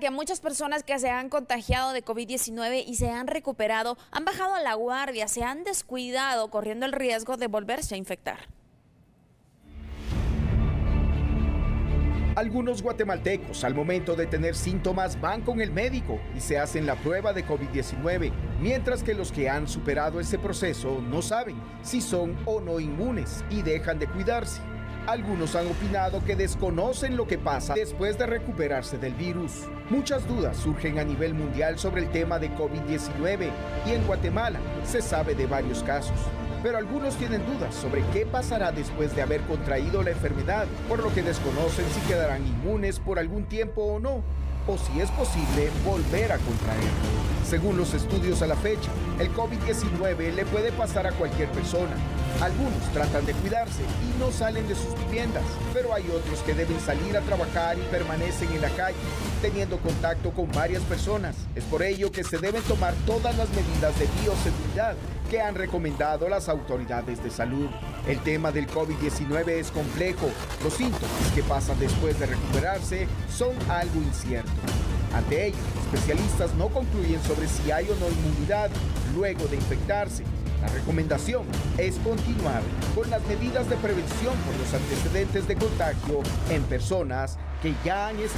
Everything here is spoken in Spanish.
que muchas personas que se han contagiado de COVID-19 y se han recuperado han bajado la guardia, se han descuidado, corriendo el riesgo de volverse a infectar. Algunos guatemaltecos al momento de tener síntomas van con el médico y se hacen la prueba de COVID-19, mientras que los que han superado ese proceso no saben si son o no inmunes y dejan de cuidarse. Algunos han opinado que desconocen lo que pasa después de recuperarse del virus. Muchas dudas surgen a nivel mundial sobre el tema de COVID-19 y en Guatemala se sabe de varios casos. Pero algunos tienen dudas sobre qué pasará después de haber contraído la enfermedad, por lo que desconocen si quedarán inmunes por algún tiempo o no, o si es posible volver a contraerlo. Según los estudios a la fecha, el COVID-19 le puede pasar a cualquier persona. Algunos tratan de cuidarse y no salen de sus viviendas, pero hay otros que deben salir a trabajar y permanecen en la calle, teniendo contacto con varias personas. Es por ello que se deben tomar todas las medidas de bioseguridad que han recomendado las autoridades de salud. El tema del COVID-19 es complejo. Los síntomas que pasan después de recuperarse son algo incierto. Ante ello, especialistas no concluyen sobre si hay o no inmunidad luego de infectarse. La recomendación es continuar con las medidas de prevención por los antecedentes de contagio en personas que ya han estado